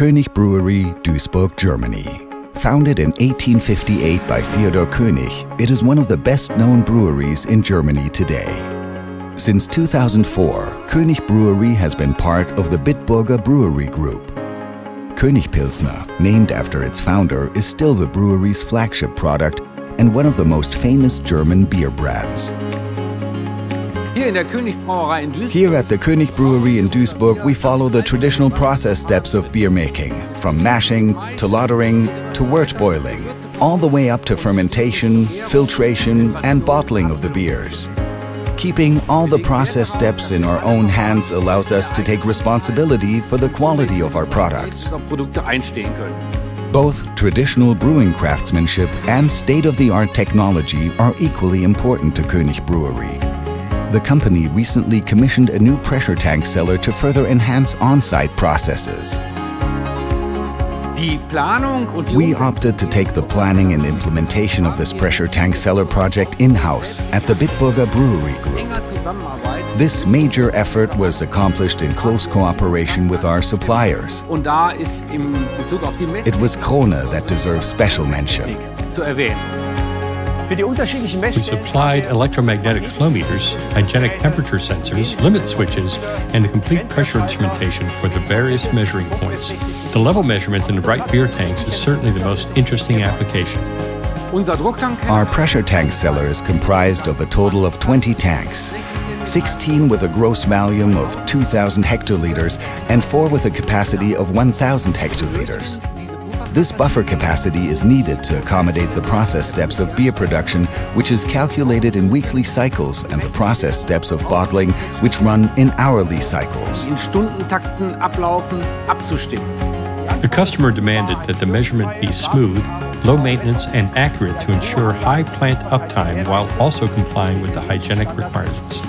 König Brewery, Duisburg, Germany. Founded in 1858 by Theodor König, it is one of the best known breweries in Germany today. Since 2004, König Brewery has been part of the Bitburger Brewery Group. König Pilsner, named after its founder, is still the brewery's flagship product and one of the most famous German beer brands. Here at the König Brewery in Duisburg, we follow the traditional process steps of beer making, from mashing to lautering to wort boiling, all the way up to fermentation, filtration and bottling of the beers. Keeping all the process steps in our own hands allows us to take responsibility for the quality of our products. Both traditional brewing craftsmanship and state-of-the-art technology are equally important to König Brewery. The company recently commissioned a new pressure tank cellar to further enhance on-site processes. We opted to take the planning and implementation of this pressure tank cellar project in-house at the Bitburger Brewery Group. This major effort was accomplished in close cooperation with our suppliers. It was KROHNE that deserves special mention. We supplied electromagnetic flow meters, hygienic temperature sensors, limit switches, and a complete pressure instrumentation for the various measuring points. The level measurement in the bright beer tanks is certainly the most interesting application. Our pressure tank cellar is comprised of a total of 20 tanks. 16 with a gross volume of 2,000 hectoliters and 4 with a capacity of 1,000 hectoliters. This buffer capacity is needed to accommodate the process steps of beer production, which is calculated in weekly cycles, and the process steps of bottling, which run in hourly cycles. The customer demanded that the measurement be smooth, low maintenance, and accurate to ensure high plant uptime while also complying with the hygienic requirements.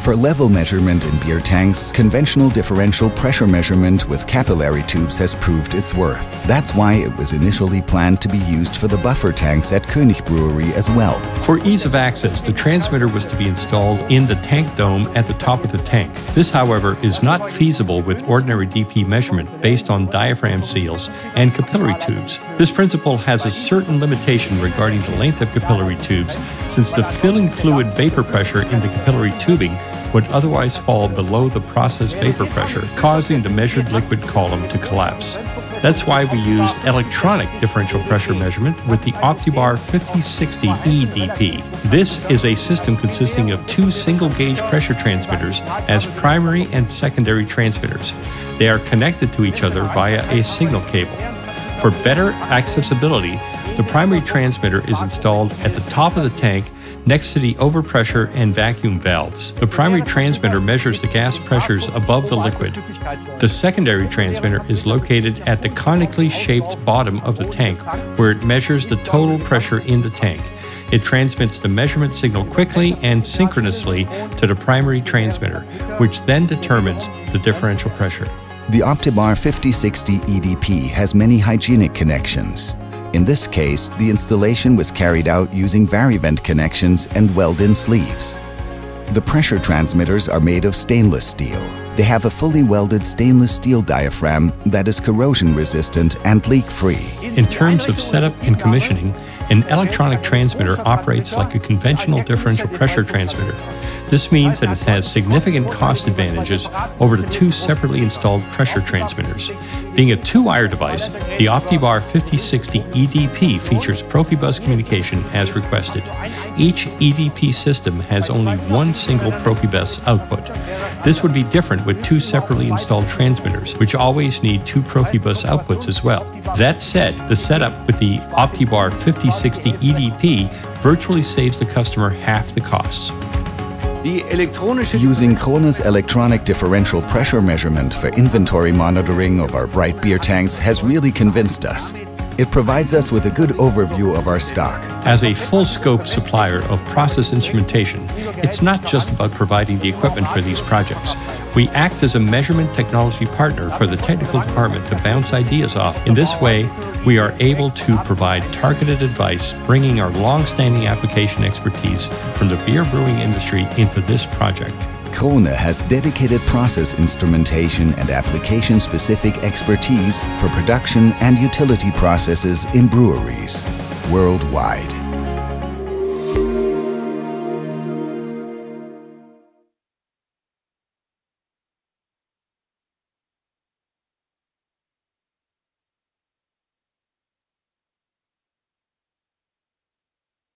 For level measurement in beer tanks, conventional differential pressure measurement with capillary tubes has proved its worth. That's why it was initially planned to be used for the buffer tanks at König Brewery as well. For ease of access, the transmitter was to be installed in the tank dome at the top of the tank. This, however, is not feasible with ordinary DP measurement based on diaphragm seals and capillary tubes. This principle has a certain limitation regarding the length of capillary tubes since the filling fluid vapor pressure in the capillary tubing would otherwise fall below the process vapor pressure, causing the measured liquid column to collapse. That's why we used electronic differential pressure measurement with the Optibar 5060 EDP. This is a system consisting of two single gauge pressure transmitters as primary and secondary transmitters. They are connected to each other via a signal cable. For better accessibility, the primary transmitter is installed at the top of the tank next to the overpressure and vacuum valves. The primary transmitter measures the gas pressures above the liquid. The secondary transmitter is located at the conically shaped bottom of the tank, where it measures the total pressure in the tank. It transmits the measurement signal quickly and synchronously to the primary transmitter, which then determines the differential pressure. The Optibar 5060 EDP has many hygienic connections. In this case, the installation was carried out using Varivent connections and weld-in sleeves. The pressure transmitters are made of stainless steel. They have a fully welded stainless steel diaphragm that is corrosion resistant and leak-free. In terms of setup and commissioning, an electronic transmitter operates like a conventional differential pressure transmitter. This means that it has significant cost advantages over the two separately installed pressure transmitters. Being a two-wire device, the OptiBar 5060 EDP features Profibus communication as requested. Each EDP system has only one single Profibus output. This would be different with two separately installed transmitters, which always need two Profibus outputs as well. That said, the setup with the OptiBar 5060 EDP virtually saves the customer half the costs. Using KROHNE's electronic differential pressure measurement for inventory monitoring of our bright beer tanks has really convinced us. It provides us with a good overview of our stock. As a full scope supplier of process instrumentation, it's not just about providing the equipment for these projects. We act as a measurement technology partner for the technical department to bounce ideas off. In this way, we are able to provide targeted advice, bringing our long standing application expertise from the beer brewing industry into this project. KROHNE has dedicated process instrumentation and application-specific expertise for production and utility processes in breweries worldwide.